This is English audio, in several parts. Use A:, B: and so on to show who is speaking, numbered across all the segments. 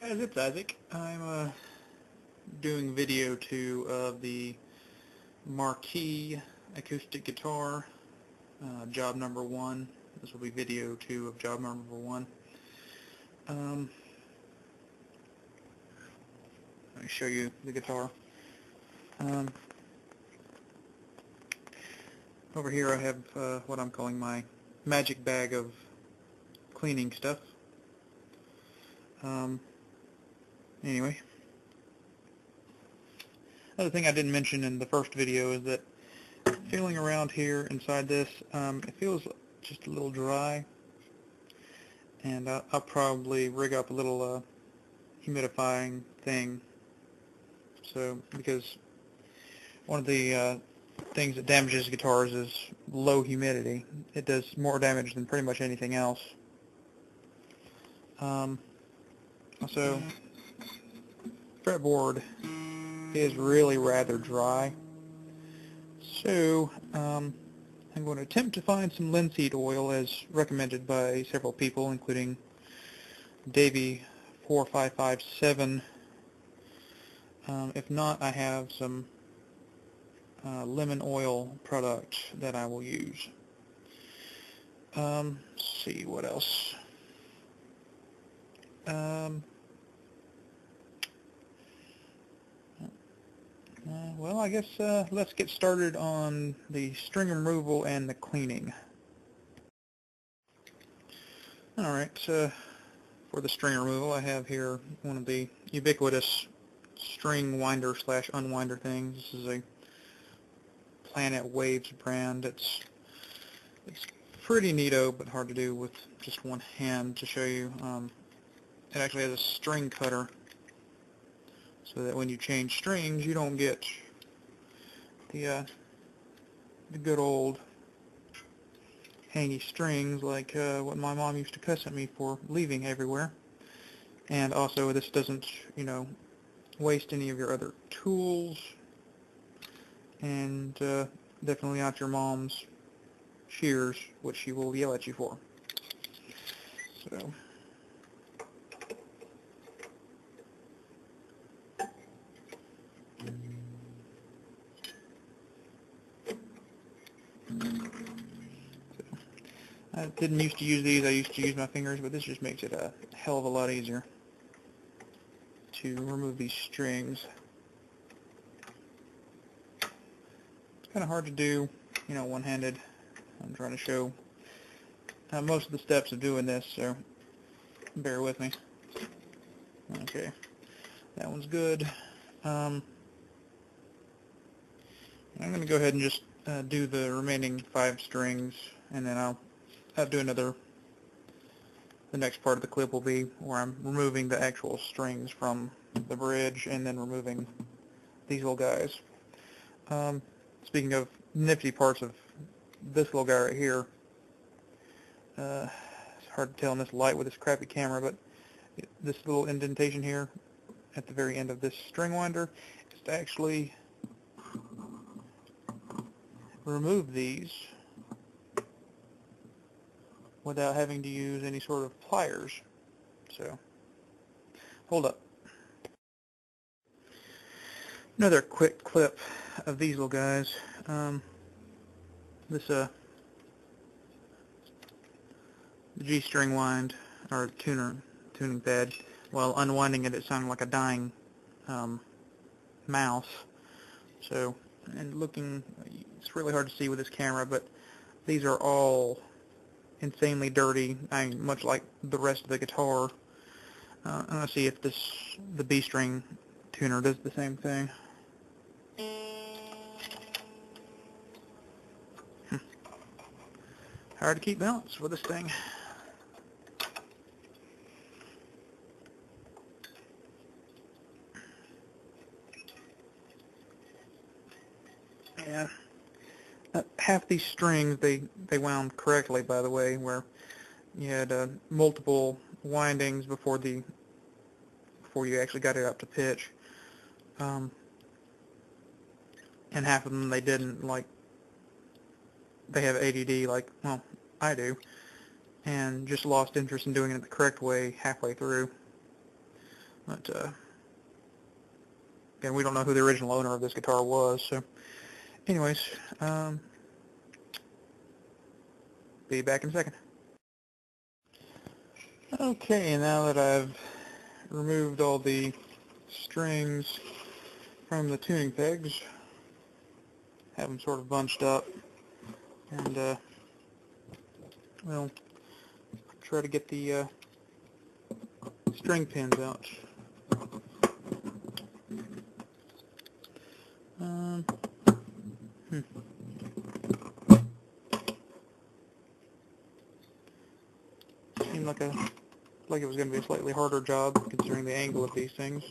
A: Guys, it's Isaac. I'm uh, doing video two of the Marquis acoustic guitar, uh, job number one. This will be video two of job number one. Um, let me show you the guitar. Um, over here I have uh, what I'm calling my magic bag of cleaning stuff. Um, anyway. Another thing I didn't mention in the first video is that feeling around here inside this, um, it feels just a little dry. And I'll, I'll probably rig up a little uh, humidifying thing. So, because one of the uh, things that damages guitars is low humidity. It does more damage than pretty much anything else. Um, so, fretboard is really rather dry. So, um, I'm going to attempt to find some linseed oil as recommended by several people, including Davey4557. Um, if not, I have some uh, lemon oil product that I will use. Um, see what else. Um, uh, well, I guess uh, let's get started on the string removal and the cleaning. Alright, so for the string removal I have here one of the ubiquitous string winder slash unwinder things. This is a Planet Waves brand. It's, it's pretty neato but hard to do with just one hand to show you. Um, it actually has a string cutter so that when you change strings you don't get the uh, the good old hangy strings like uh, what my mom used to cuss at me for leaving everywhere. And also this doesn't you know waste any of your other tools. And uh, definitely not your mom's shears which she will yell at you for. So I didn't used to use these, I used to use my fingers, but this just makes it a hell of a lot easier to remove these strings. It's kind of hard to do, you know, one-handed. I'm trying to show uh, most of the steps of doing this, so bear with me. Okay, that one's good. Um, I'm going to go ahead and just uh, do the remaining five strings, and then I'll I'll do another, the next part of the clip will be where I'm removing the actual strings from the bridge and then removing these little guys. Um, speaking of nifty parts of this little guy right here, uh, it's hard to tell in this light with this crappy camera, but this little indentation here at the very end of this string winder is to actually remove these without having to use any sort of pliers. So, hold up. Another quick clip of these little guys. Um, this uh, G-string wind, or tuner, tuning pad. While unwinding it, it sounded like a dying um, mouse. So, and looking, it's really hard to see with this camera, but these are all insanely dirty, I mean, much like the rest of the guitar. Uh, going to see if this the B-string tuner does the same thing. Hmm. Hard to keep balance with this thing. Yeah uh, half these strings they they wound correctly by the way where you had uh, multiple windings before the before you actually got it up to pitch um, and half of them they didn't like they have ADD like well I do and just lost interest in doing it the correct way halfway through But uh, again, we don't know who the original owner of this guitar was. So, anyways, um, be back in a second. Okay, now that I've removed all the strings from the tuning pegs, have them sort of bunched up, and uh, well, try to get the uh, string pins out. Um, hmm. Seemed like a like it was going to be a slightly harder job considering the angle of these things.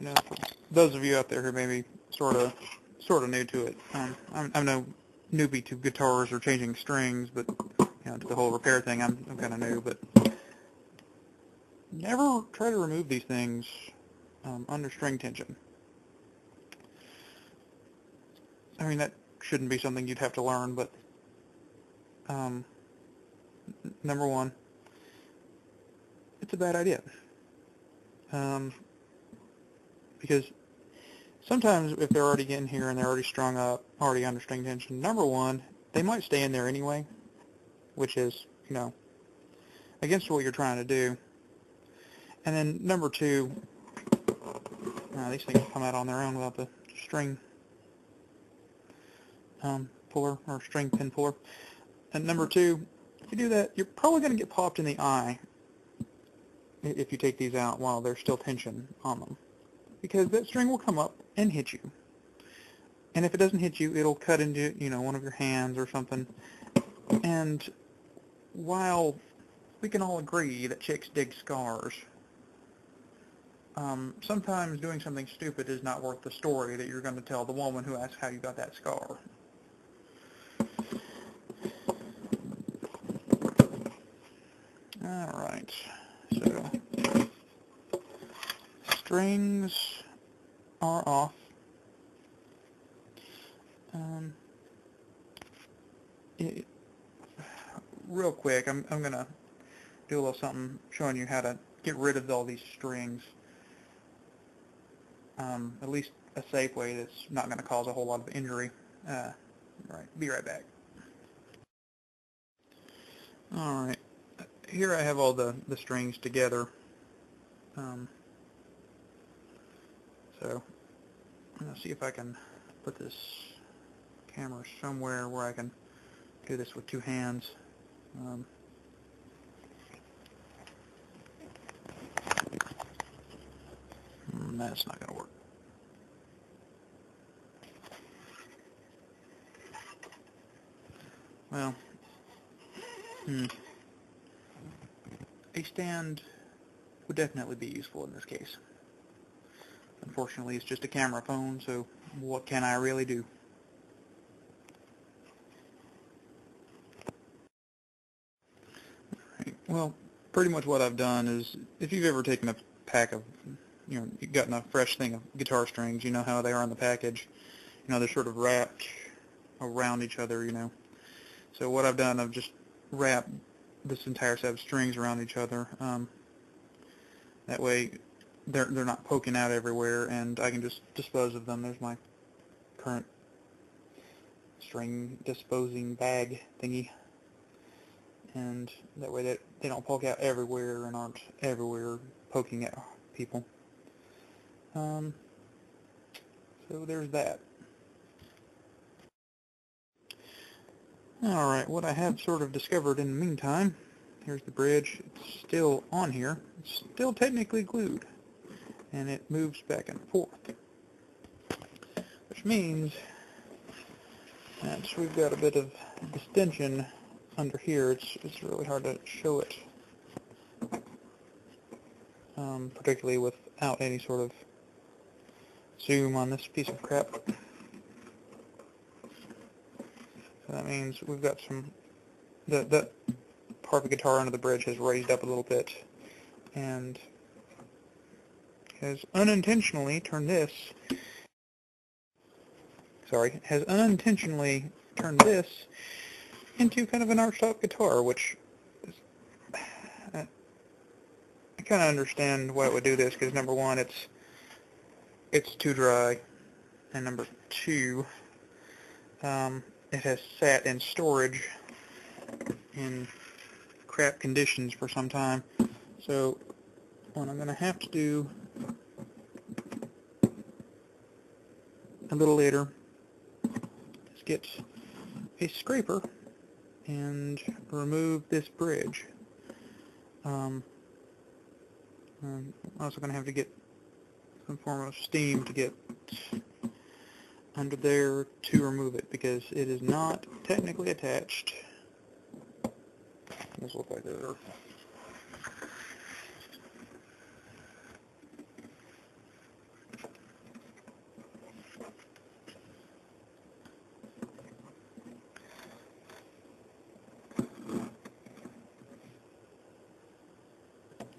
A: You know, those of you out there who may be sort of sort of new to it, um, I'm, I'm no newbie to guitars or changing strings, but you know, to the whole repair thing, I'm, I'm kind of new. But never try to remove these things um, under string tension. I mean, that shouldn't be something you'd have to learn, but um, number one, it's a bad idea. Um, because sometimes if they're already in here and they're already strung up, already under string tension, number one, they might stay in there anyway, which is, you know, against what you're trying to do. And then number two, uh, these things come out on their own without the string um, puller or string pin puller. And number two, if you do that, you're probably going to get popped in the eye if you take these out while there's still tension on them. Because that string will come up and hit you. And if it doesn't hit you, it'll cut into, you know, one of your hands or something. And while we can all agree that chicks dig scars, um, sometimes doing something stupid is not worth the story that you're going to tell the woman who asks how you got that scar. Alright, so strings are off. Um, it, real quick, I'm, I'm going to do a little something showing you how to get rid of all these strings. Um, at least a safe way that's not going to cause a whole lot of injury. Uh, right, be right back. Alright, here I have all the, the strings together. Um, so, I'm going to see if I can put this camera somewhere where I can do this with two hands. Um, that's not going to work. Well, hmm. A stand would definitely be useful in this case. Unfortunately, it's just a camera phone, so what can I really do? Right. Well, pretty much what I've done is, if you've ever taken a pack of, you know, you've gotten a fresh thing of guitar strings, you know how they are in the package. You know, they're sort of wrapped around each other, you know. So what I've done, I've just wrapped this entire set of strings around each other. Um, that way they're, they're not poking out everywhere and I can just dispose of them. There's my current string disposing bag thingy. And that way they, they don't poke out everywhere and aren't everywhere poking at people. Um, so there's that. Alright, what I have sort of discovered in the meantime, here's the bridge, it's still on here, it's still technically glued, and it moves back and forth. Which means that we've got a bit of distension under here, it's, it's really hard to show it, um, particularly without any sort of zoom on this piece of crap. So that means we've got some, the, the part of the guitar under the bridge has raised up a little bit and has unintentionally turned this, sorry, has unintentionally turned this into kind of an archtop guitar, which is, I, I kind of understand why it would do this because number one, it's it's too dry, and number two, um, it has sat in storage in crap conditions for some time. So what I'm going to have to do a little later is get a scraper and remove this bridge. Um, I'm also going to have to get some form of steam to get under there to remove it because it is not technically attached. This looks like there.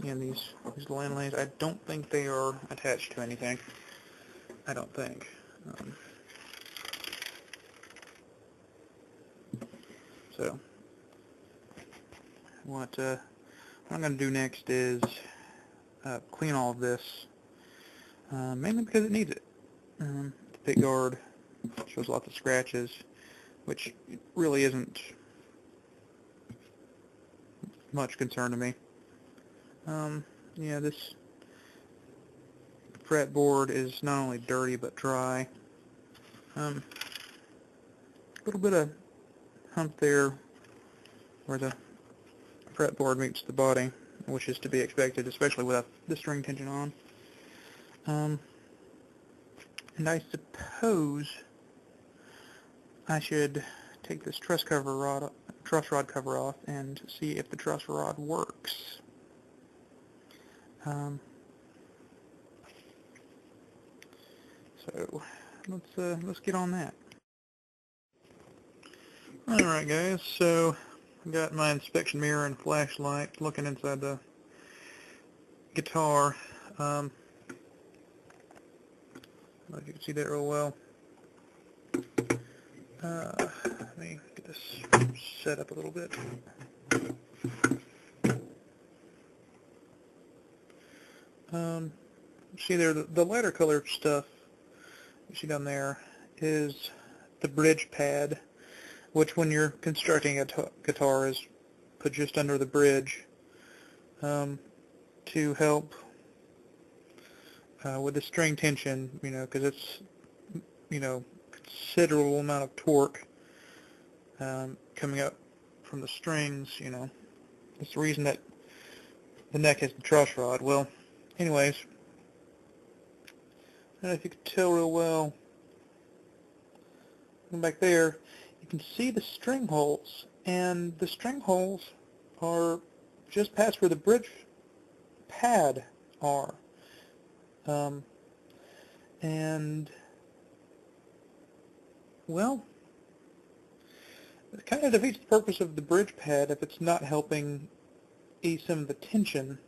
A: And these these land lanes, I don't think they are attached to anything. I don't think. Um, so, what, uh, what I'm going to do next is uh, clean all of this, uh, mainly because it needs it. Um, the pick guard shows lots of scratches, which really isn't much concern to me. Um, yeah, this fretboard is not only dirty but dry. Um, a little bit of hump there where the fretboard meets the body, which is to be expected, especially with the string tension on. Um, and I suppose I should take this truss cover rod, truss rod cover off and see if the truss rod works. Um, so let's uh, let's get on that. All right, guys. So I got my inspection mirror and flashlight looking inside the guitar. Um, I don't know if you can see that real well. Uh, let me get this set up a little bit. Um, see there, the, lighter colored stuff you see down there is the bridge pad, which when you're constructing a guitar is put just under the bridge um, to help uh, with the string tension, you know, because it's, you know, considerable amount of torque um, coming up from the strings, you know. That's the reason that the neck has the truss rod. Well, anyways, I don't know if you can tell real well. Back there, you can see the string holes, and the string holes are just past where the bridge pad are. Um, and, well, it kind of defeats the purpose of the bridge pad if it's not helping ease some of the tension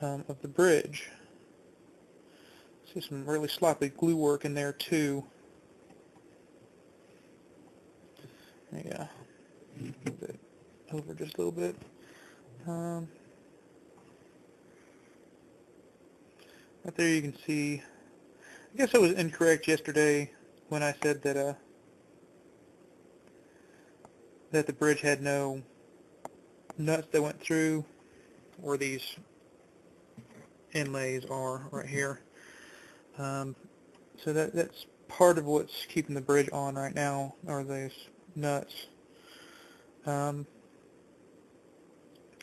A: um, of the bridge. See some really sloppy glue work in there too. Yeah, move it over just a little bit. Um, right there you can see, I guess I was incorrect yesterday when I said that uh, that the bridge had no nuts that went through or these inlays are right here. Um, so that that's part of what's keeping the bridge on right now are those nuts. Um,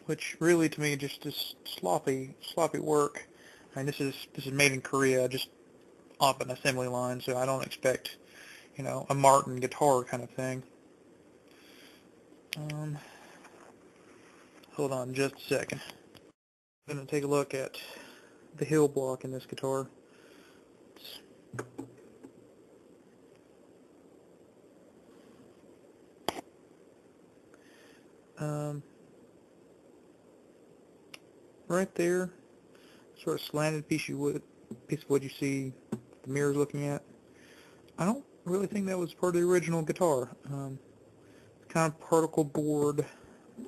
A: which really to me just is sloppy sloppy work. Mean this is this is made in Korea just off an assembly line so I don't expect you know a Martin guitar kind of thing. Um, hold on just a second. I'm going to take a look at the heel block in this guitar. Um, right there, sort of slanted piece of wood, piece of wood you see the mirror looking at. I don't really think that was part of the original guitar. Um, kind of particle board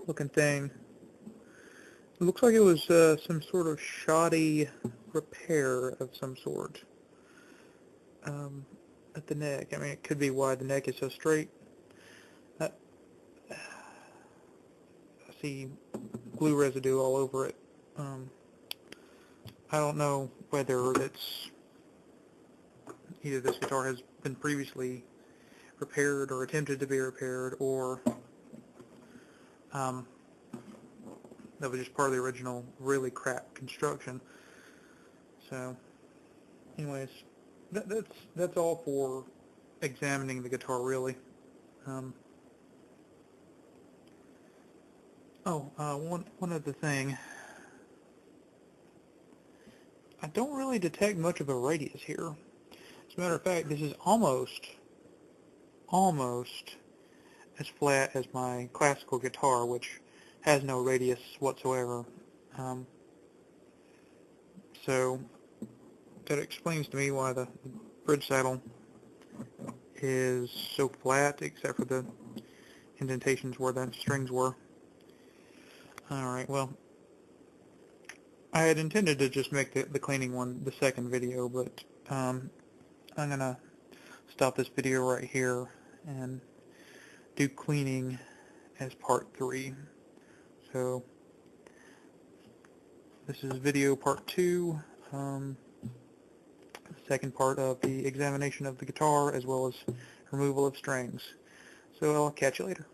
A: looking thing. It looks like it was uh, some sort of shoddy repair of some sort um, at the neck. I mean, it could be why the neck is so straight. Uh, I see glue residue all over it. Um, I don't know whether it's either this guitar has been previously repaired or attempted to be repaired or um, that was just part of the original really crap construction. So, anyways, that, that's that's all for examining the guitar really. Um, oh, uh, one one other thing. I don't really detect much of a radius here. As a matter of fact, this is almost, almost as flat as my classical guitar, which has no radius whatsoever. Um, so that explains to me why the bridge saddle is so flat, except for the indentations where the strings were. Alright, well, I had intended to just make the, the cleaning one the second video, but um, I'm going to stop this video right here and do cleaning as part 3. So this is video part 2, um, second part of the examination of the guitar as well as removal of strings. So I'll catch you later.